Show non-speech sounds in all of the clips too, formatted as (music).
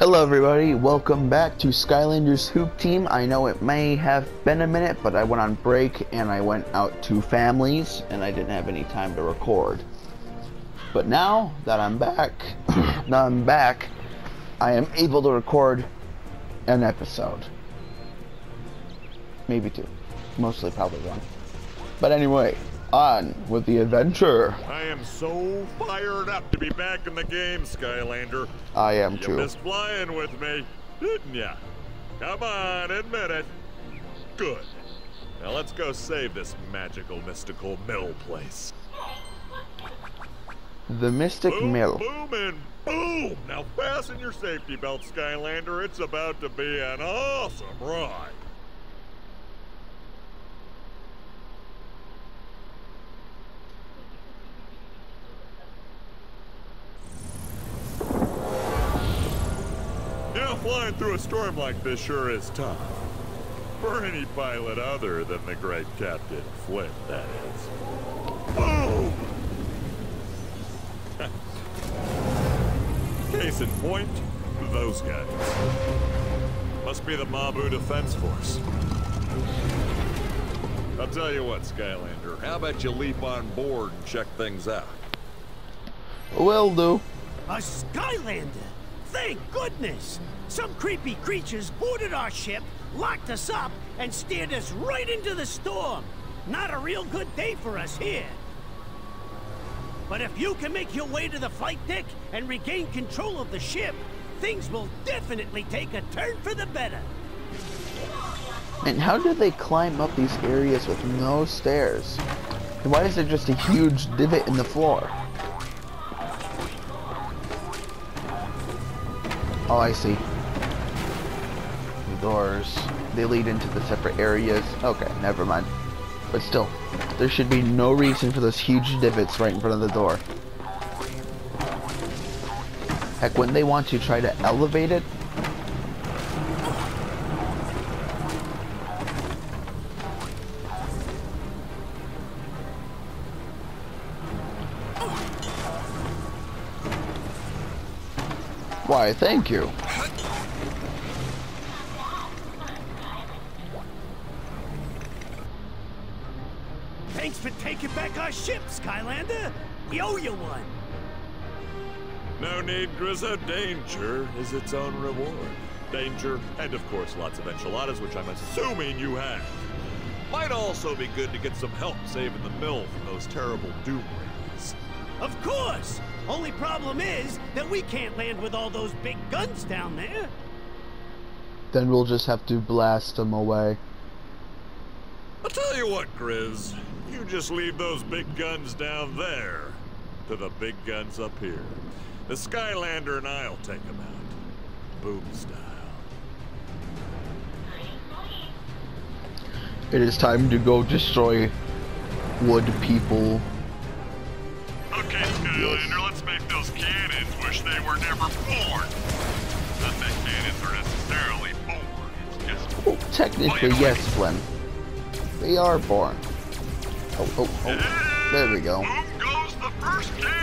Hello everybody, welcome back to Skylanders Hoop Team. I know it may have been a minute, but I went on break and I went out to families and I didn't have any time to record. But now that I'm back, (coughs) now I'm back, I am able to record an episode. Maybe two. Mostly probably one. But anyway, on with the adventure. I am so fired up to be back in the game, Skylander. I am You too. missed flying with me, didn't ya? Come on, admit it. Good. Now let's go save this magical, mystical mill place. The Mystic boom, Mill. boom, and boom! Now fasten your safety belt, Skylander. It's about to be an awesome ride. Storm like this sure is tough. For any pilot other than the great Captain Flint, that is. Boom! (laughs) Case in point, those guys. Must be the Mabu Defense Force. I'll tell you what, Skylander, how about you leap on board and check things out? Will do. A Skylander! Thank goodness! Some creepy creatures boarded our ship, locked us up, and steered us right into the storm. Not a real good day for us here. But if you can make your way to the flight deck and regain control of the ship, things will definitely take a turn for the better. And how do they climb up these areas with no stairs? Why is there just a huge divot in the floor? Oh, I see. The doors, they lead into the separate areas. Okay, never mind. But still, there should be no reason for those huge divots right in front of the door. Heck, when they want to try to elevate it, why, thank you. Thanks for taking back our ship, Skylander. We owe you one. No need, Grizzo. Danger is its own reward. Danger, and of course lots of enchiladas, which I'm assuming you have. Might also be good to get some help saving the mill from those terrible doom rays. Of course! Only problem is that we can't land with all those big guns down there. Then we'll just have to blast them away. I'll tell you what, Grizz. You just leave those big guns down there to the big guns up here. The Skylander and I'll take them out. Boom style. It is time to go destroy wood people. Okay, Skylander, let's make those cannons wish they were never born. Not that cannons are necessarily born, it's just... Oh, technically, yes, Flynn. They are born. Oh, oh, oh. There we go. Boom goes the first cannon!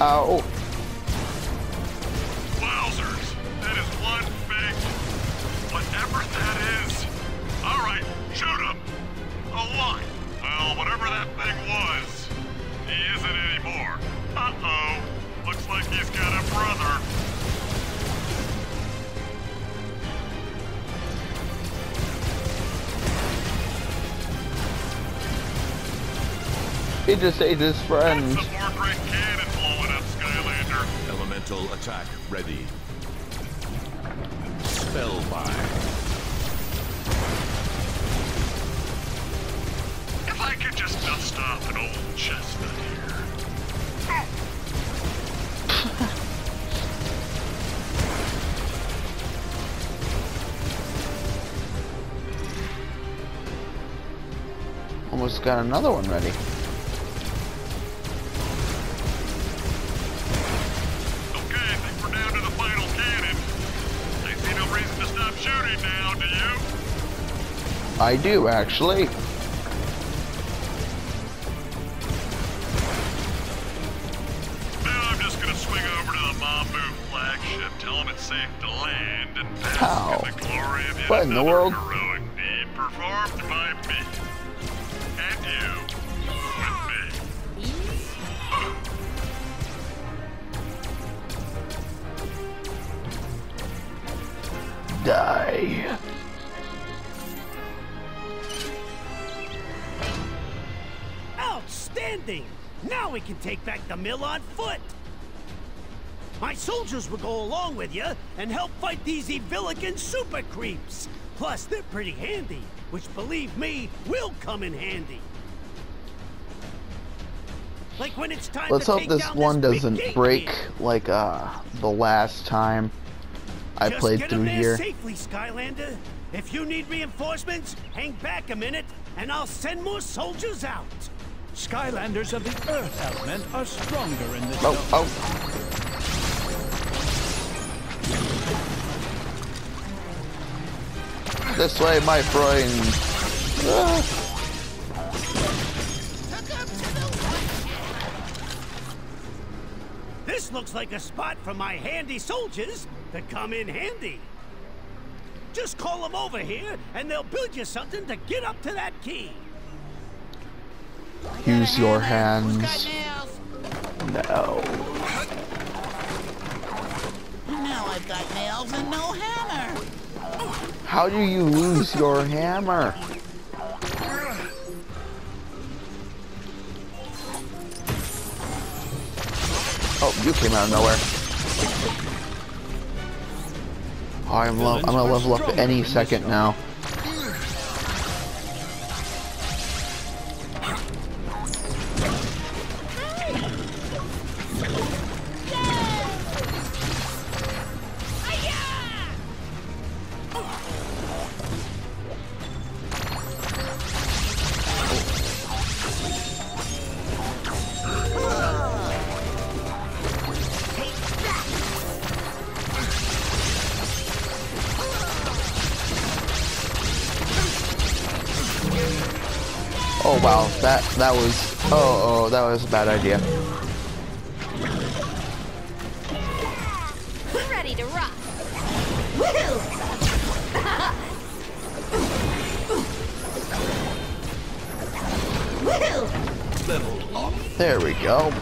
Ow. Wowzers! That is one big... Whatever that is. Alright, shoot him! A lot. Well, whatever that thing was, he isn't anymore. Uh-oh. Looks like he's got a brother. He just ate his friend. Skylander. Attack ready. Spellbind. If I could just dust off an old chestnut here. Almost got another one ready. I do actually. Now I'm just gonna swing over to the Mabu flagship, tell it's safe to land, and bask How? in the glory of yet What in the world? heroic deed performed by me. And you. With me. Die. Now we can take back the mill on foot! My soldiers will go along with you and help fight these Evilikin super creeps! Plus, they're pretty handy, which, believe me, will come in handy. Like when it's time Let's to hope take this down one this doesn't break here. like uh the last time I Just played through here. safely, Skylander. If you need reinforcements, hang back a minute, and I'll send more soldiers out. Skylanders of the Earth element are stronger in this Oh, oh. This way, my friend. Ah. This looks like a spot for my handy soldiers to come in handy. Just call them over here, and they'll build you something to get up to that key. Use your hands. No. Now I've got nails and no hammer. How do you lose your hammer? Oh, you came out of nowhere. I'm, lo- I'm gonna level up any second now. Oh wow, that that was oh oh that was a bad idea. Ready to rock. There we go.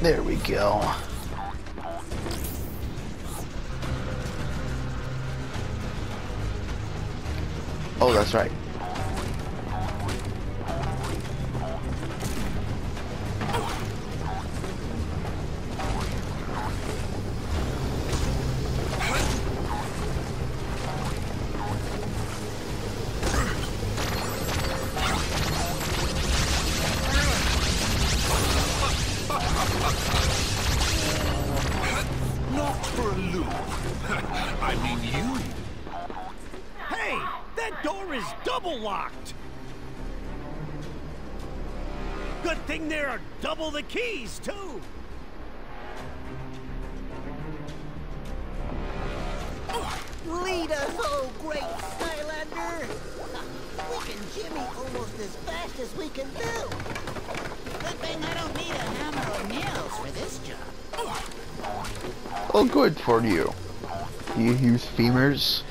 There we go. Oh, that's right. Not for a loop. (laughs) I mean you. Hey, that door is double locked. Good thing there are double the keys, too. Oh, lead us, oh great Skylander! We can jimmy almost as fast as we can do. Good thing I don't need a hammer or nails for this job. Oh, good for you. Do you use femurs?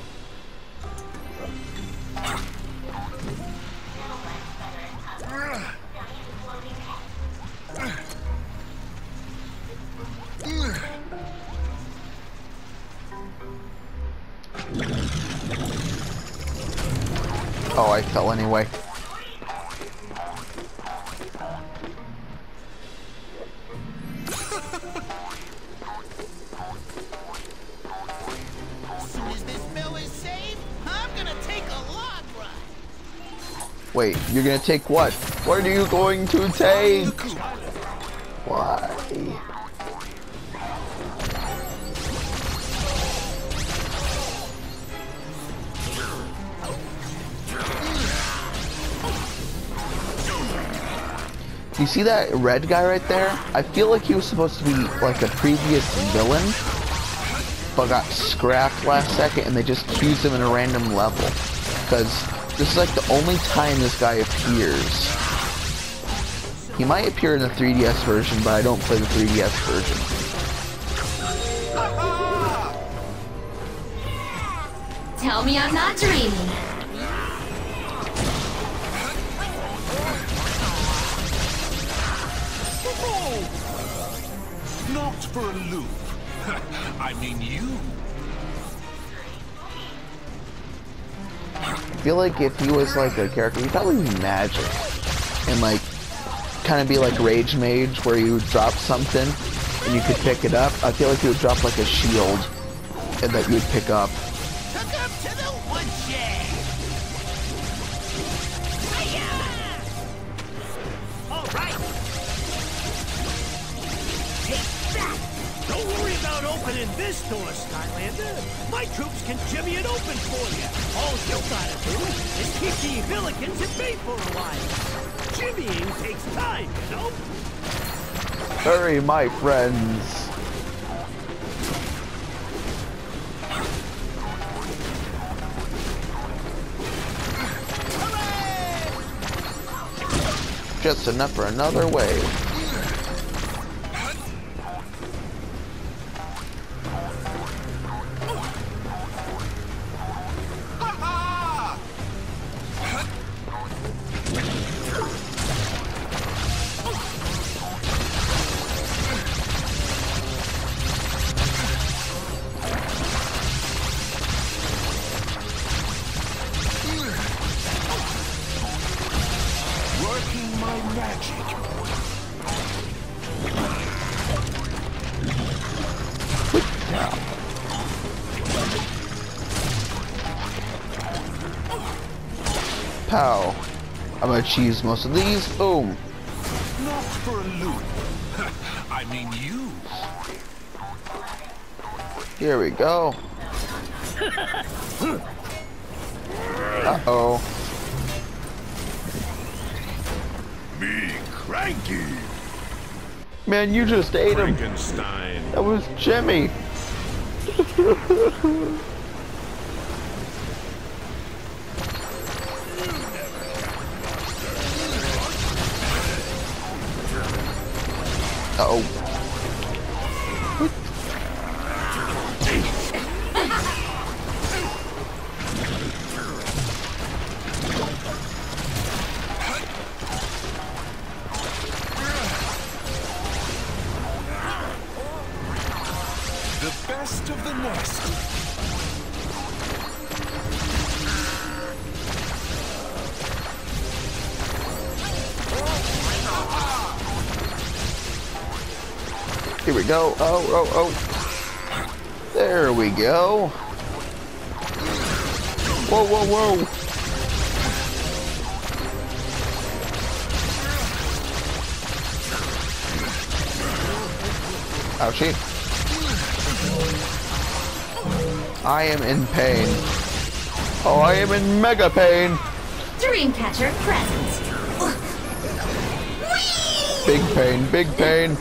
A log anyway. Wait, you're gonna take what? What are you going to take? Why? You see that red guy right there? I feel like he was supposed to be like a previous villain, but got scrapped last second and they just queued him in a random level. Because this is like the only time this guy appears. He might appear in the 3DS version, but I don't play the 3DS version. Tell me I'm not dreaming. Not for a loop. (laughs) I mean you. I feel like if he was like a character, he'd probably be magic. And like, kind of be like Rage Mage, where you drop something and you could pick it up. I feel like he would drop like a shield and that you would pick up. Don't worry about opening this door, Skylander. My troops can jimmy it open for you. All you gotta do is keep the Villikins at bay for a while. Jimmying takes time, you know? Hurry, my friends. Just enough for another wave. Working my magic. Pow. I'm gonna cheese most of these. Boom. Not for a loop. (laughs) I mean you. Here we go. (laughs) Uh-oh. Me cranky. Man, you just ate him. Frankenstein. That was Jimmy. (laughs) Uh oh. We go. Oh, oh, oh. There we go. Whoa, whoa, whoa. Oh, Ouchie. I am in pain. Oh, I am in mega pain. Dreamcatcher present. Big pain, big pain.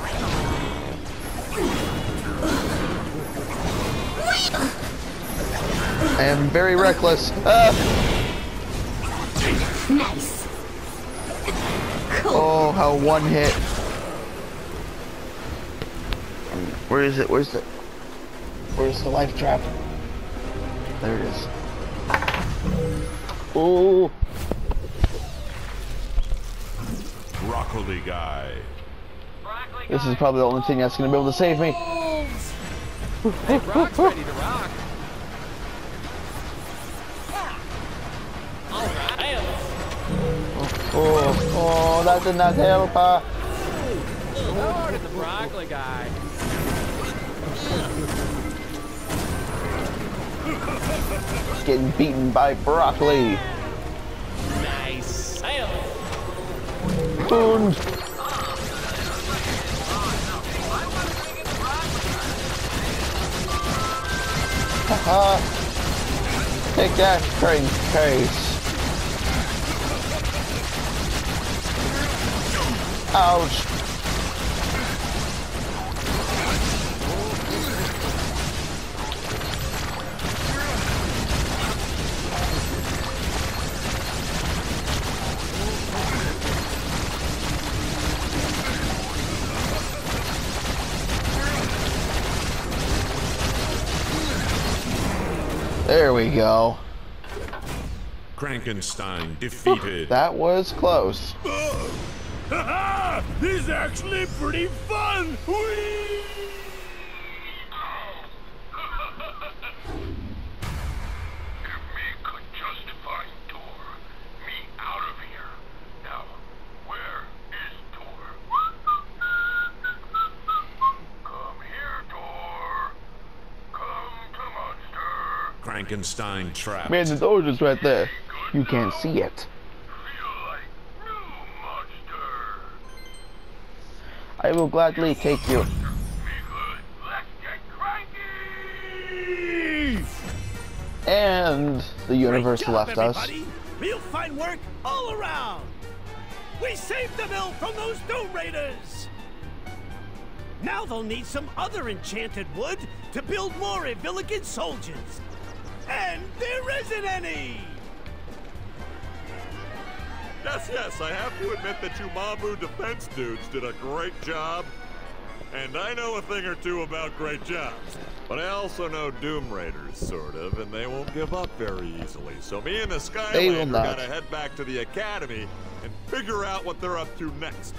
I am very reckless. (laughs) Ah! Nice. Oh, how one hit. Where is it? Where's the... Where's the life trap? There it is. Oh, Broccoli guy. this is probably the only thing that's gonna be able to save me. (laughs) (laughs) Oh, oh, that did not help. Uh, Lord, the broccoli guy. getting beaten by broccoli. Nice sailing. Boom. Haha. Take that, train case. Ouch. There we go. Frankenstein defeated. That was close. Haha! (laughs) This is actually pretty fun! Whee! If me could just find Tor, me out of here. Now, where is Tor? Come here, Tor. Come to Monster. Krankenstein trapped. Man, the door's just right there. You can't see it. I will gladly take you. Me good. Let's get cranky. And the universe job, left us. everybody. Real fine work all around. We saved the mill from those Doom Raiders. Now they'll need some other enchanted wood to build more Evilikin soldiers. And there isn't any! Yes, yes, I have to admit that you Mabu defense dudes did a great job. And I know a thing or two about great jobs. But I also know Doom Raiders, sort of, and they won't give up very easily. So me and the Skylander gotta head back to the Academy and figure out what they're up to next.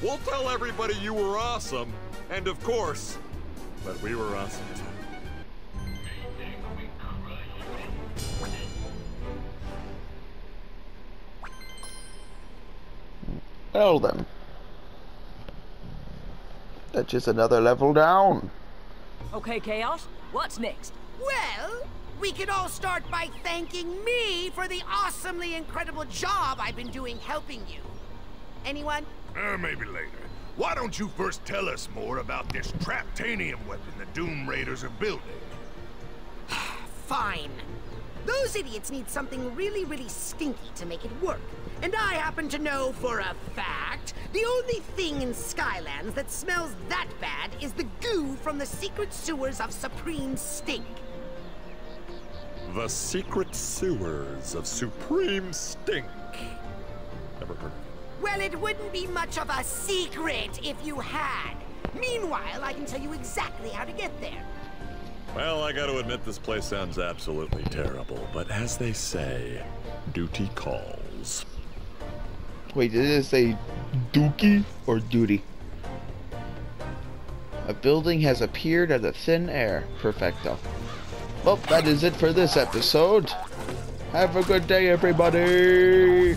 We'll tell everybody you were awesome, and of course, that we were awesome too. Well then. That's just another level down. Okay, Kaos, what's next? Well, we could all start by thanking me for the awesomely incredible job I've been doing helping you. Anyone? Uh, maybe later. Why don't you first tell us more about this Traptanium weapon the Doom Raiders are building? (sighs) Fine. Those idiots need something really, really stinky to make it work. And I happen to know for a fact the only thing in Skylands that smells that bad is the goo from the secret sewers of Supreme Stink. The secret sewers of Supreme Stink. Never heard of it. Well, it wouldn't be much of a secret if you had. Meanwhile, I can tell you exactly how to get there. Well, I gotta admit, this place sounds absolutely terrible, but as they say, duty calls. Wait, did it say dookie or duty? A building has appeared out of thin air. Perfecto. Well, that is it for this episode. Have a good day, everybody.